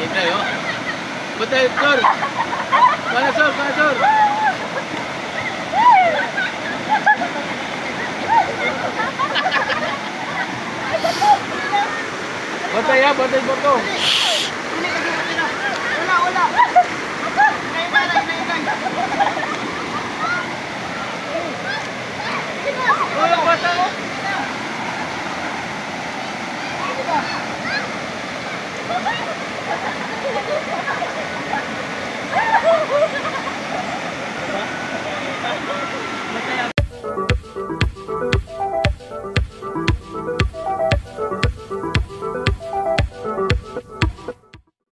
Libre, oh. Buti, sir. Kaya, sir. Kaya, sir. Buti, ya. Buti, buto. Buti.